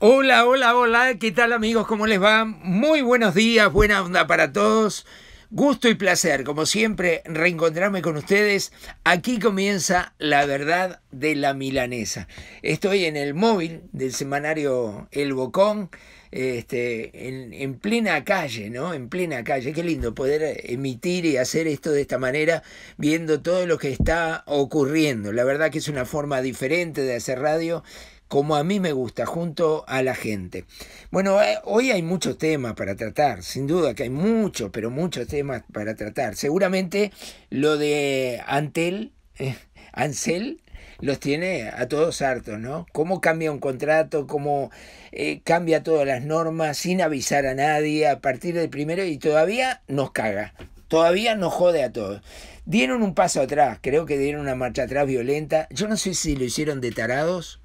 Hola, hola, hola, ¿qué tal amigos? ¿Cómo les va? Muy buenos días, buena onda para todos. Gusto y placer, como siempre, reencontrarme con ustedes. Aquí comienza la verdad de la milanesa. Estoy en el móvil del semanario El Bocón, este, en, en, plena calle, ¿no? En plena calle. Qué lindo poder emitir y hacer esto de esta manera, viendo todo lo que está ocurriendo. La verdad que es una forma diferente de hacer radio como a mí me gusta, junto a la gente. Bueno, eh, hoy hay muchos temas para tratar, sin duda que hay muchos, pero muchos temas para tratar. Seguramente lo de Antel, eh, Ansel, los tiene a todos hartos, ¿no? Cómo cambia un contrato, cómo eh, cambia todas las normas sin avisar a nadie a partir del primero y todavía nos caga, todavía nos jode a todos. Dieron un paso atrás, creo que dieron una marcha atrás violenta. Yo no sé si lo hicieron de tarados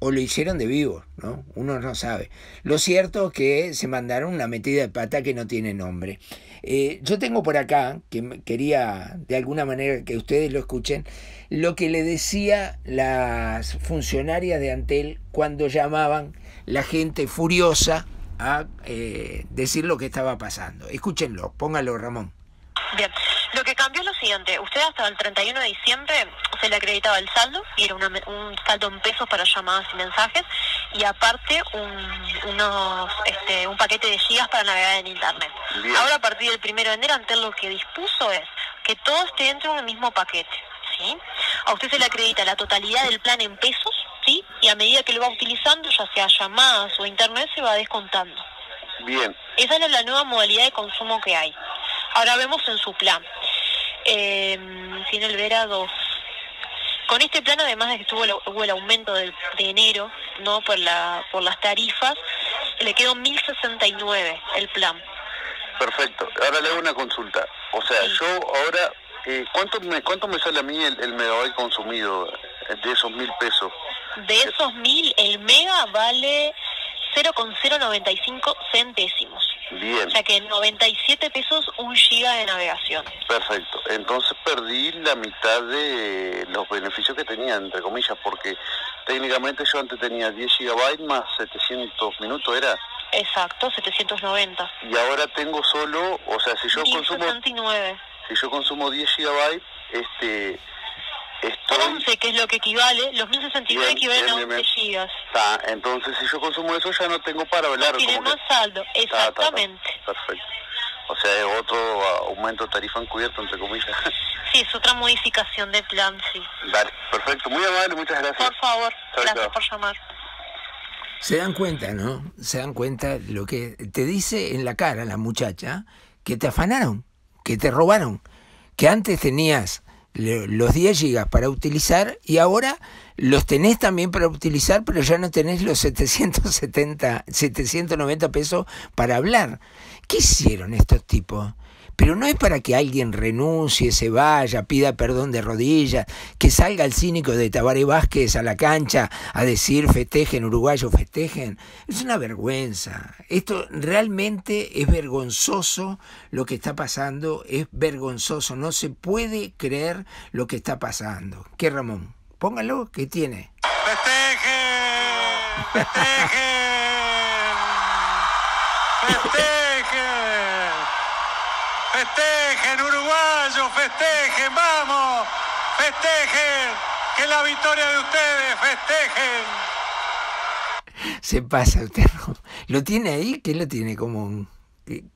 o lo hicieron de vivo, ¿no? Uno no sabe. Lo cierto es que se mandaron una metida de pata que no tiene nombre. Eh, yo tengo por acá, que quería de alguna manera que ustedes lo escuchen, lo que le decía las funcionarias de Antel cuando llamaban la gente furiosa a eh, decir lo que estaba pasando. Escúchenlo, póngalo Ramón. Lo que cambió es lo siguiente, usted hasta el 31 de diciembre se le acreditaba el saldo, y era un saldo en pesos para llamadas y mensajes, y aparte un, unos, este, un paquete de gigas para navegar en Internet. Ahora a partir del 1 de enero, ante lo que dispuso es que todo esté dentro del mismo paquete. ¿sí? A usted se le acredita la totalidad del plan en pesos, ¿sí? y a medida que lo va utilizando, ya sea llamadas o Internet, se va descontando. Bien. Esa es la nueva modalidad de consumo que hay. Ahora vemos en su plan. Eh, tiene el Vera 2. Con este plan, además de que tuvo el, hubo el aumento de, enero, no por la por las tarifas, le quedó 1069 el plan. Perfecto. Ahora le hago una consulta. O sea, yo ahora, eh, ¿cuánto me cuánto me sale a mí el, el megabyte consumido de esos mil pesos? De esos mil, el mega vale 0,095 centésimos. Bien. O sea que 97 pesos un giga de navegación. Perfecto. Entonces perdí la mitad de los beneficios que tenía, entre comillas, porque técnicamente yo antes tenía 10 gigabytes más 700 minutos, ¿era? Exacto, 790. Y ahora tengo solo, o sea, si yo consumo... Si yo consumo 10 gigabytes, este Estoy... 11, que es lo que equivale, los 1069 equivalen a 11 gigas. Está, entonces si yo consumo eso ya no tengo para velar. No tiene más saldo, exactamente. perfecto. O sea, es otro aumento de tarifa encubierto, entre comillas. Sí, es otra modificación de plan, sí. Dale, perfecto. Muy amable, muchas gracias. Por favor, gracias por llamar. Se dan cuenta, ¿no? Se dan cuenta lo que te dice en la cara la muchacha, que te afanaron, que te robaron, que antes tenías los 10 gigas para utilizar y ahora los tenés también para utilizar, pero ya no tenés los 770, 790 pesos para hablar. ¿Qué hicieron estos tipos? Pero no es para que alguien renuncie, se vaya, pida perdón de rodillas, que salga el cínico de Tabaré Vázquez a la cancha a decir festejen, uruguayos festejen. Es una vergüenza. Esto realmente es vergonzoso lo que está pasando, es vergonzoso. No se puede creer lo que está pasando. ¿Qué, Ramón? Póngalo, ¿qué tiene? ¡Festejen! ¡Festejen! ¡Festejen! Festejen, uruguayos, festejen, vamos, festejen, que la victoria de ustedes, festejen. Se pasa usted, ¿lo tiene ahí? ¿Qué lo tiene como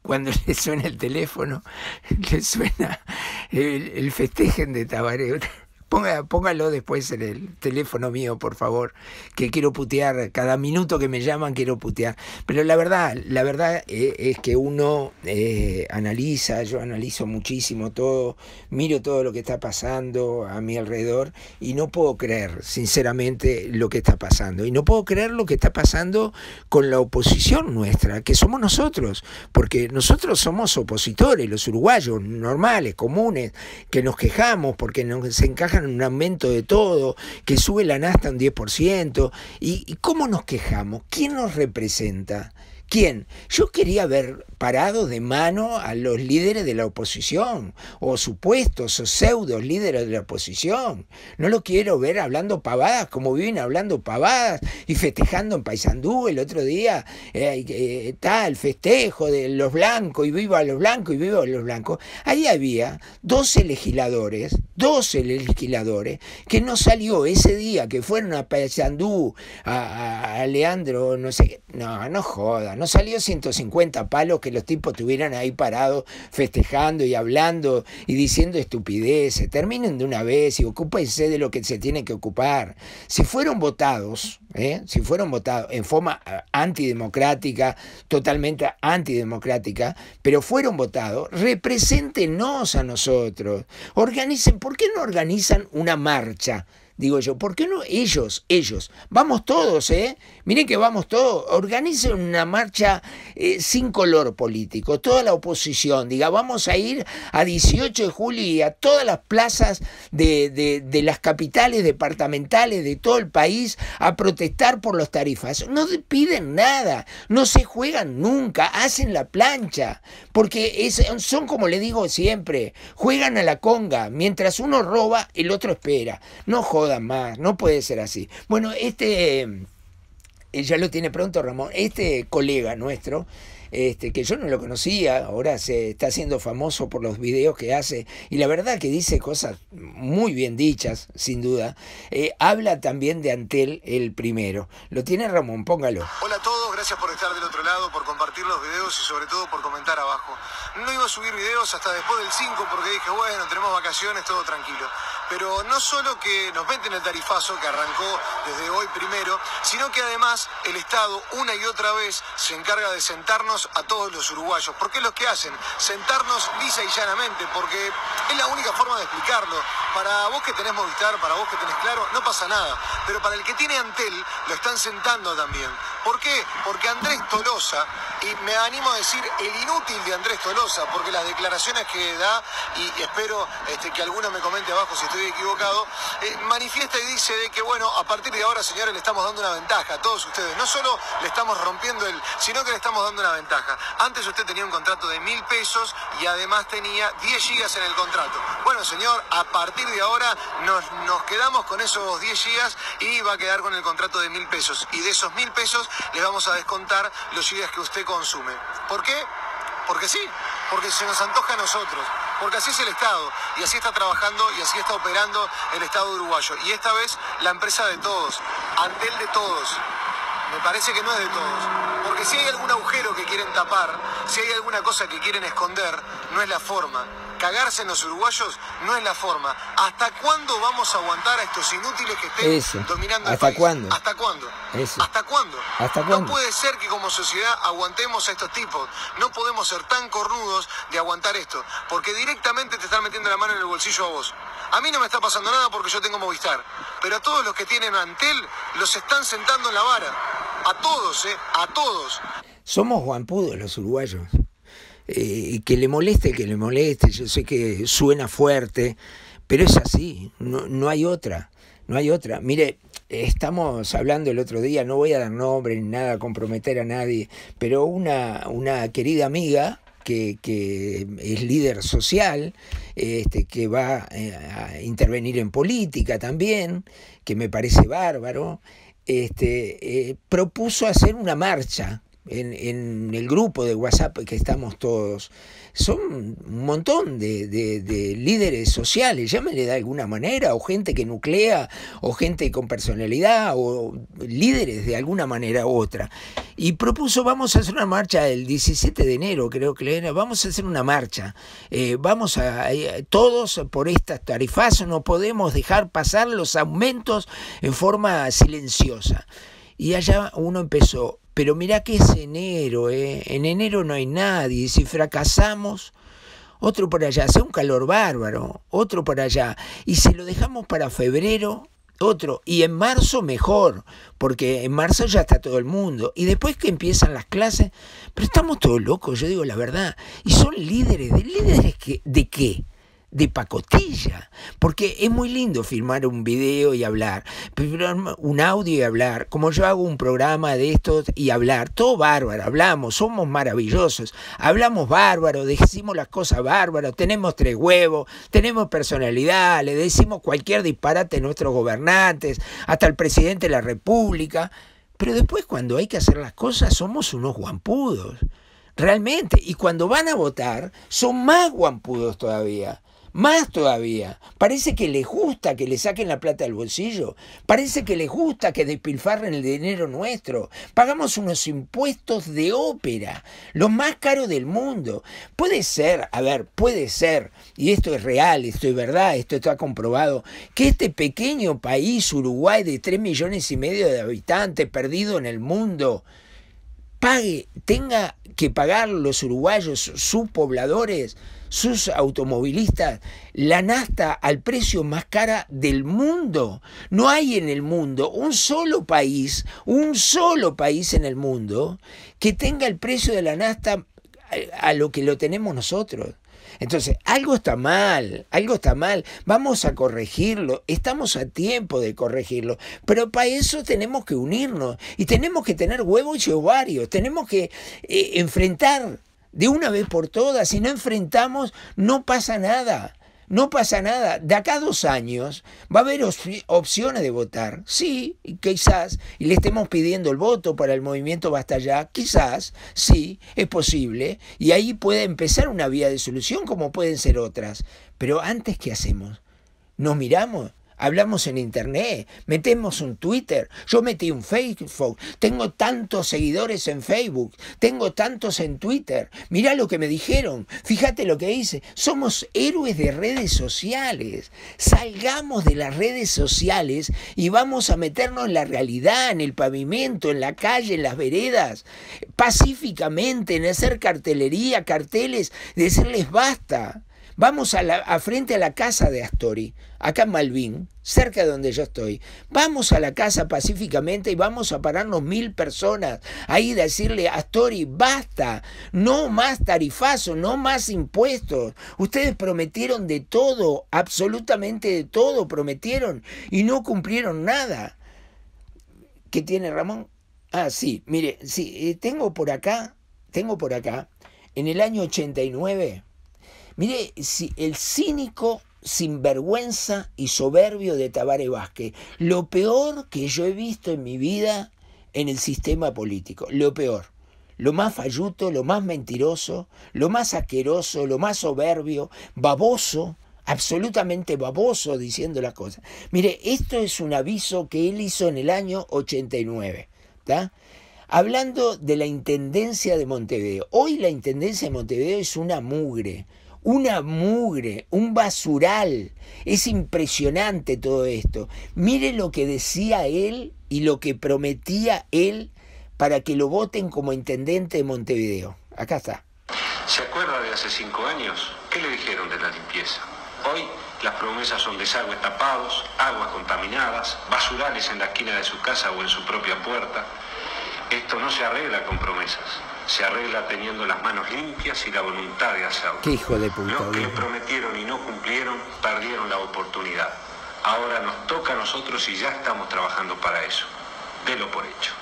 cuando le suena el teléfono, le suena el, el festejen de Tabaré. Póngalo después en el teléfono mío, por favor, que quiero putear. Cada minuto que me llaman quiero putear. Pero la verdad, la verdad eh, es que uno eh, analiza, yo analizo muchísimo todo, miro todo lo que está pasando a mi alrededor y no puedo creer, sinceramente, lo que está pasando. Y no puedo creer lo que está pasando con la oposición nuestra, que somos nosotros, porque nosotros somos opositores, los uruguayos, normales, comunes, que nos quejamos porque nos encajan un aumento de todo, que sube la nasta un 10%. ¿Y, ¿Y cómo nos quejamos? ¿Quién nos representa? ¿Quién? Yo quería ver parado de mano a los líderes de la oposición, o supuestos o pseudos líderes de la oposición. No lo quiero ver hablando pavadas como viven hablando pavadas y festejando en Paysandú el otro día. Eh, está el festejo de los blancos y viva los blancos y viva los blancos. Ahí había 12 legisladores, 12 legisladores, que no salió ese día que fueron a Paysandú, a, a, Leandro, no sé No, no joda, no salió 150 palos que los tipos estuvieran ahí parados festejando y hablando y diciendo estupideces. Terminen de una vez y ocúpense de lo que se tiene que ocupar. Si fueron votados, ¿eh? si fueron votados en forma eh, antidemocrática, totalmente antidemocrática, pero fueron votados, represéntenos a nosotros. Organicen, ¿por qué no organizan una marcha? Digo yo, ¿por qué no ellos, ellos? Vamos todos, ¿eh? Miren que vamos todos, organicen una marcha eh, sin color político, toda la oposición, diga, vamos a ir a 18 de julio y a todas las plazas de, de, de las capitales departamentales de todo el país a protestar por los tarifas. No piden nada, no se juegan nunca, hacen la plancha, porque es, son como le digo siempre, juegan a la conga, mientras uno roba, el otro espera. No jodan más, no puede ser así. Bueno, este, eh, ya lo tiene pronto Ramón, este colega nuestro, este, que yo no lo conocía, ahora se está haciendo famoso por los videos que hace, y la verdad que dice cosas muy bien dichas, sin duda. Eh, habla también de Antel el primero. Lo tiene Ramón, póngalo. Hola a todos, gracias por estar del otro lado, por compartir los videos y sobre todo por comentar abajo. No iba a subir videos hasta después del 5 porque dije, bueno, tenemos vacaciones, todo tranquilo. Pero no solo que nos meten el tarifazo que arrancó desde hoy primero, sino que además el Estado una y otra vez se encarga de sentarnos a todos los uruguayos. ¿Por qué es lo que hacen? Sentarnos lisa y llanamente, porque es la única forma de explicarlo. Para vos que tenés Movistar, para vos que tenés claro, no pasa nada. Pero para el que tiene Antel, lo están sentando también. ¿Por qué? Porque Andrés Tolosa, y me animo a decir el inútil de Andrés Tolosa, porque las declaraciones que da, y espero este, que alguno me comente abajo si estoy equivocado, eh, manifiesta y dice de que, bueno, a partir de ahora, señores, le estamos dando una ventaja a todos ustedes. No solo le estamos rompiendo el, sino que le estamos dando una ventaja. Antes usted tenía un contrato de mil pesos y además tenía 10 gigas en el contrato. Bueno, señor, a partir de ahora nos, nos quedamos con esos 10 gigas y va a quedar con el contrato de mil pesos. Y de esos mil pesos le vamos a descontar los gigas que usted consume. ¿Por qué? Porque sí, porque se nos antoja a nosotros, porque así es el Estado, y así está trabajando y así está operando el Estado uruguayo. Y esta vez la empresa de todos, Antel de todos. Me parece que no es de todos. Porque si hay algún agujero que quieren tapar, si hay alguna cosa que quieren esconder, no es la forma cagarse en los uruguayos no es la forma. ¿Hasta cuándo vamos a aguantar a estos inútiles que estén Eso. dominando el ¿Hasta país? cuándo? ¿Hasta cuándo? Eso. ¿Hasta cuándo? ¿Hasta No cuándo? puede ser que como sociedad aguantemos a estos tipos. No podemos ser tan cornudos de aguantar esto, porque directamente te están metiendo la mano en el bolsillo a vos. A mí no me está pasando nada porque yo tengo Movistar, pero a todos los que tienen Antel los están sentando en la vara. A todos, ¿eh? A todos. Somos guampudos los uruguayos. Eh, que le moleste, que le moleste, yo sé que suena fuerte, pero es así, no, no hay otra, no hay otra. Mire, estamos hablando el otro día, no voy a dar nombre ni nada, comprometer a nadie, pero una, una querida amiga que, que es líder social, este, que va eh, a intervenir en política también, que me parece bárbaro, este, eh, propuso hacer una marcha en, en, el grupo de WhatsApp que estamos todos, son un montón de, de, de, líderes sociales, llámenle de alguna manera, o gente que nuclea, o gente con personalidad, o líderes de alguna manera u otra. Y propuso, vamos a hacer una marcha el 17 de enero, creo que era, vamos a hacer una marcha, eh, vamos a, todos por estas tarifazos, no podemos dejar pasar los aumentos en forma silenciosa. Y allá uno empezó, pero mira que es enero, ¿eh? en enero no hay nadie, si fracasamos, otro por allá, hace un calor bárbaro, otro por allá, y si lo dejamos para febrero, otro, y en marzo mejor, porque en marzo ya está todo el mundo, y después que empiezan las clases, pero estamos todos locos, yo digo la verdad, y son líderes, ¿de líderes que, de qué? De pacotilla, porque es muy lindo filmar un video y hablar, un audio y hablar, como yo hago un programa de estos y hablar, todo bárbaro, hablamos, somos maravillosos, hablamos bárbaro, decimos las cosas bárbaro, tenemos tres huevos, tenemos personalidad, le decimos cualquier disparate a nuestros gobernantes, hasta el presidente de la República, pero después cuando hay que hacer las cosas somos unos guampudos. Realmente, y cuando van a votar, son más guampudos todavía. Más todavía, parece que les gusta que le saquen la plata del bolsillo, parece que les gusta que despilfarren el dinero nuestro. Pagamos unos impuestos de ópera, los más caros del mundo. Puede ser, a ver, puede ser, y esto es real, esto es verdad, esto está comprobado, que este pequeño país, Uruguay, de 3 millones y medio de habitantes, perdido en el mundo, pague, tenga que pagar los uruguayos, sus pobladores, sus automovilistas, la nafta al precio más cara del mundo. No hay en el mundo un solo país, un solo país en el mundo que tenga el precio de la nafta a lo que lo tenemos nosotros. Entonces, algo está mal, algo está mal, vamos a corregirlo, estamos a tiempo de corregirlo, pero para eso tenemos que unirnos y tenemos que tener huevos y ovarios, tenemos que eh, enfrentar de una vez por todas. Si no enfrentamos, no pasa nada. No pasa nada. De acá a dos años va a haber opciones de votar. Sí, quizás. Y le estemos pidiendo el voto para el movimiento Basta Ya. Quizás, sí, es posible. Y ahí puede empezar una vía de solución como pueden ser otras. Pero antes, ¿qué hacemos? ¿Nos miramos? Hablamos en internet, metemos un Twitter, yo metí un Facebook, tengo tantos seguidores en Facebook, tengo tantos en Twitter, mirá lo que me dijeron, fíjate lo que hice, somos héroes de redes sociales, salgamos de las redes sociales y vamos a meternos en la realidad, en el pavimento, en la calle, en las veredas, pacíficamente, en hacer cartelería, carteles, decirles basta. Vamos a, la, frente a la casa de Astori, acá en Malvin, cerca de donde yo estoy. Vamos a la casa pacíficamente y vamos a pararnos mil personas ahí decirle a Astori, basta, no más tarifazo, no más impuestos. Ustedes prometieron de todo, absolutamente de todo prometieron y no cumplieron nada. ¿Qué tiene Ramón? Ah, sí, mire, sí, eh, tengo por acá, tengo por acá, en el año 89, Mire, si el cínico, sinvergüenza y soberbio de Tabare Vázquez, lo peor que yo he visto en mi vida en el sistema político, lo peor. Lo más falluto, lo más mentiroso, lo más asqueroso, lo más soberbio, baboso, absolutamente baboso diciendo las cosas. Mire, esto es un aviso que él hizo en el año 89, ¿está? Hablando de la Intendencia de Montevideo. Hoy la Intendencia de Montevideo es una mugre, una mugre, un basural. Es impresionante todo esto. Mire lo que decía él y lo que prometía él para que lo voten como intendente de Montevideo. Acá está. ¿Se acuerda de hace cinco años? ¿Qué le dijeron de la limpieza? Hoy las promesas son desagües tapados, aguas contaminadas, basurales en la esquina de su casa o en su propia puerta. Esto no se arregla con promesas se arregla teniendo las manos limpias y la voluntad de hacerlo. ¿Qué hijo de puta? Los que prometieron y no cumplieron perdieron la oportunidad. Ahora nos toca a nosotros y ya estamos trabajando para eso. Delo por hecho.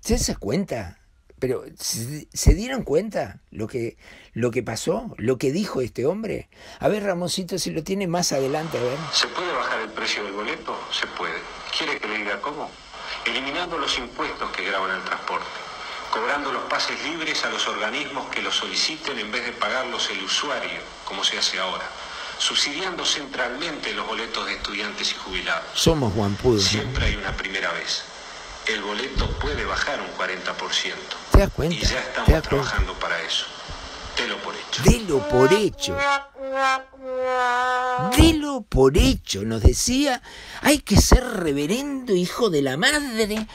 ¿Se da cuenta? Pero ¿se, dieron cuenta lo que, lo que pasó? ¿Lo que dijo este hombre? A ver, Ramoncito, si lo tiene más adelante, a ver. ¿Se puede bajar el precio del boleto? Se puede. ¿Quiere que le diga cómo? Eliminando los impuestos que graban el transporte cobrando los pases libres a los organismos que los soliciten en vez de pagarlos el usuario, como se hace ahora, subsidiando centralmente los boletos de estudiantes y jubilados. Somos Juan Siempre hay una primera vez. El boleto puede bajar un 40%. ¿Te das cuenta? Y ya estamos trabajando para eso. Delo por hecho. Delo por hecho. Delo por hecho, nos decía. Hay que ser reverendo hijo de la madre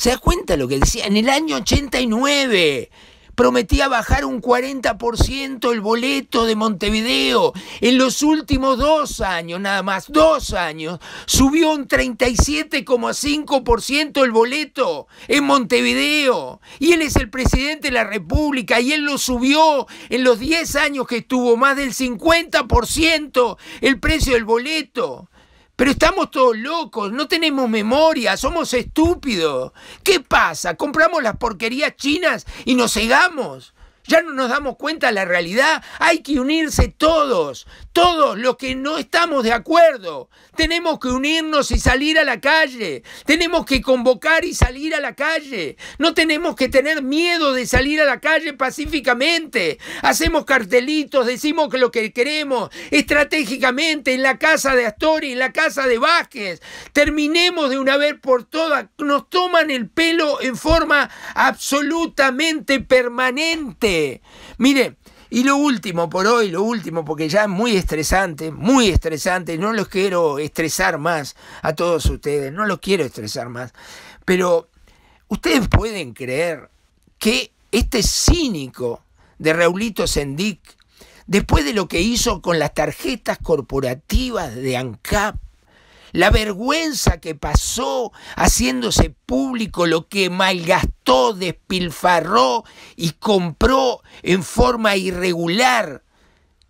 ¿Se da cuenta lo que decía? En el año 89. prometía bajar un 40% el boleto de Montevideo. En los últimos dos años, nada más, dos años, subió un 37,5% el boleto en Montevideo. Y él es el presidente de la República y él lo subió en los 10 años que estuvo, más del 50% el precio del boleto. Pero estamos todos locos, no tenemos memoria, somos estúpidos. ¿Qué pasa? ¿Compramos las porquerías chinas y nos cegamos? Ya no nos damos cuenta de la realidad. Hay que unirse todos, todos los que no estamos de acuerdo. Tenemos que unirnos y salir a la calle. Tenemos que convocar y salir a la calle. No tenemos que tener miedo de salir a la calle pacíficamente. Hacemos cartelitos, decimos que lo que queremos estratégicamente en la casa de Astori, en la casa de Vázquez. Terminemos de una vez por todas. Nos toman el pelo en forma absolutamente permanente. Mire, y lo último por hoy, lo último, porque ya es muy estresante, muy estresante, no los quiero estresar más a todos ustedes, no los quiero estresar más, pero ustedes pueden creer que este cínico de Raulito Sendic, después de lo que hizo con las tarjetas corporativas de ANCAP, la vergüenza que pasó haciéndose público lo que malgastó, despilfarró y compró en forma irregular,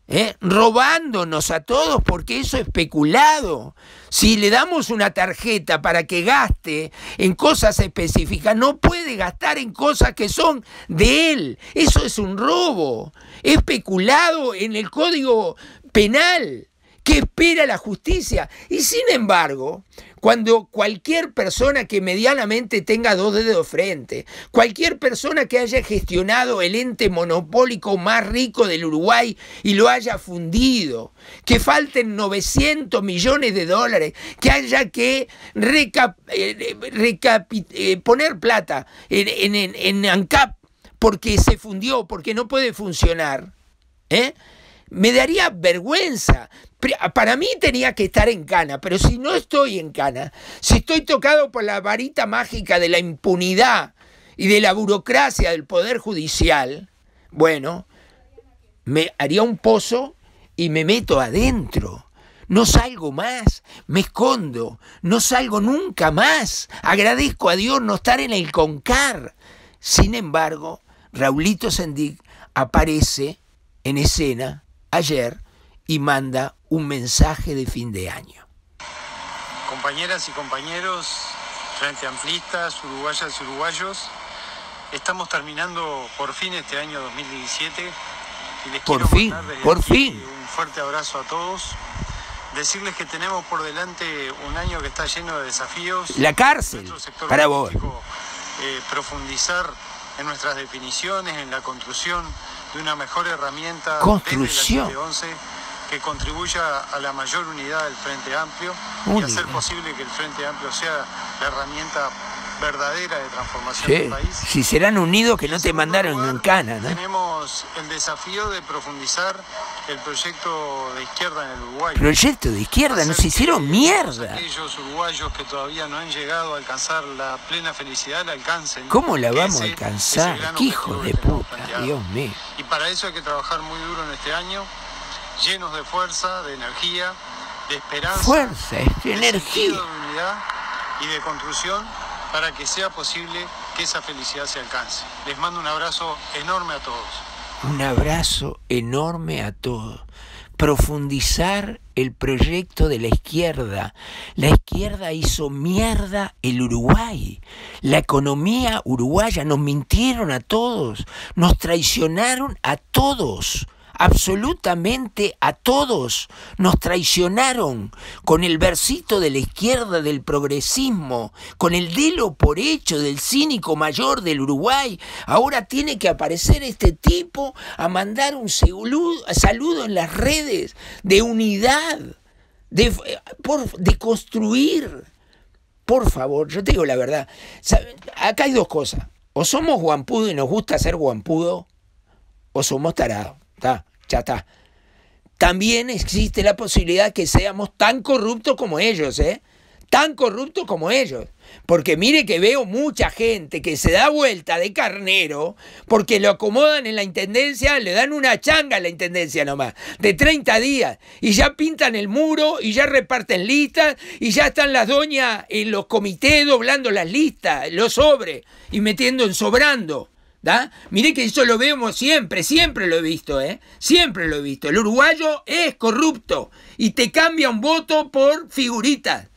¿eh? robándonos a todos porque eso es especulado. Si le damos una tarjeta para que gaste en cosas específicas, no puede gastar en cosas que son de él. Eso es un robo. Especulado en el código penal que espera la justicia. Y sin embargo, cuando cualquier persona que medianamente tenga dos dedos frente, cualquier persona que haya gestionado el ente monopólico más rico del Uruguay y lo haya fundido, que falten 900 millones de dólares, que haya que eh, eh, poner plata en, en, ANCAP porque se fundió, porque no puede funcionar, ¿eh? Me daría vergüenza. Para mí tenía que estar en cana, pero si no estoy en cana, si estoy tocado por la varita mágica de la impunidad y de la burocracia del Poder Judicial, bueno, me haría un pozo y me meto adentro. No salgo más, me escondo, no salgo nunca más. Agradezco a Dios no estar en el Concar. Sin embargo, Raulito Sendic aparece en escena ayer y manda un mensaje de fin de año. Compañeras y compañeros, frente amplistas, uruguayas y uruguayos, estamos terminando por fin este año 2017 y les por fin, por fin. Un fuerte abrazo a todos. Decirles que tenemos por delante un año que está lleno de desafíos. La cárcel, para vos. Eh, profundizar en nuestras definiciones, en la construcción de una mejor herramienta construcción. Desde la 11 que contribuya a la mayor unidad del Frente Amplio y hacer posible que el Frente Amplio sea la herramienta verdadera de transformación del país. Si serán unidos que no te mandaron en cana, ¿no? Tenemos el desafío de profundizar el proyecto de izquierda en el Uruguay. Proyecto de izquierda, nos hicieron mierda. Aquellos uruguayos que todavía no han llegado a alcanzar la plena felicidad la alcancen. ¿Cómo la vamos a alcanzar? ¿Qué hijo de puta? Dios mío. Y para eso hay que trabajar muy duro en este año llenos de fuerza, de energía, de esperanza, fuerza, de energía, de unidad y de construcción para que sea posible que esa felicidad se alcance. Les mando un abrazo enorme a todos. Un abrazo enorme a todos. Profundizar el proyecto de la izquierda. La izquierda hizo mierda el Uruguay. La economía uruguaya nos mintieron a todos. Nos traicionaron a todos absolutamente a todos. Nos traicionaron con el versito de la izquierda del progresismo, con el delo por hecho del cínico mayor del Uruguay. Ahora tiene que aparecer este tipo a mandar un saludo en las redes de unidad, de, por, de construir. Por favor, yo te digo la verdad. Acá hay dos cosas. O somos guampudo y nos gusta ser guampudo, o somos tarados. También existe la posibilidad que seamos tan corruptos como ellos, ¿eh? tan corruptos como ellos. Porque mire que veo mucha gente que se da vuelta de carnero porque lo acomodan en la intendencia, le dan una changa a la intendencia nomás, de 30 días, y ya pintan el muro, y ya reparten listas, y ya están las doñas en los comités doblando las listas, los sobres, y metiendo en sobrando. ¿Da? Mire que eso lo vemos siempre, siempre lo he visto, ¿eh? Siempre lo he visto. El uruguayo es corrupto y te cambia un voto por figuritas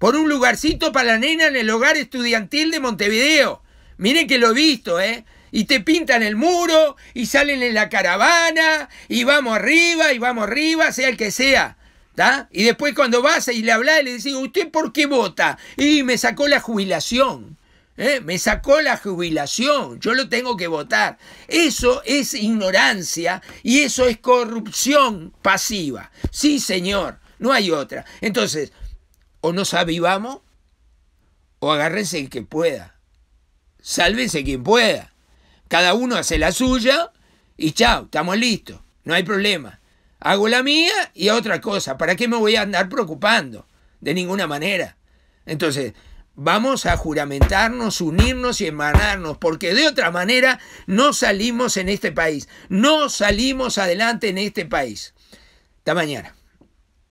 por un lugarcito para la nena en el hogar estudiantil de Montevideo. Miren que lo he visto, ¿eh? Y te pintan el muro y salen en la caravana y vamos arriba y vamos arriba, sea el que sea. ¿tá? Y después cuando vas y le hablas le decís, ¿usted por qué vota? Y me sacó la jubilación. ¿Eh? Me sacó la jubilación, yo lo tengo que votar. Eso es ignorancia y eso es corrupción pasiva. Sí, señor, no hay otra. Entonces, o nos avivamos o agárrense el que pueda. Sálvense quien pueda. Cada uno hace la suya y chao, estamos listos. No hay problema. Hago la mía y otra cosa. ¿Para qué me voy a andar preocupando? De ninguna manera. Entonces, vamos a juramentarnos, unirnos y emanarnos, porque de otra manera no salimos en este país. No salimos adelante en este país. Hasta mañana.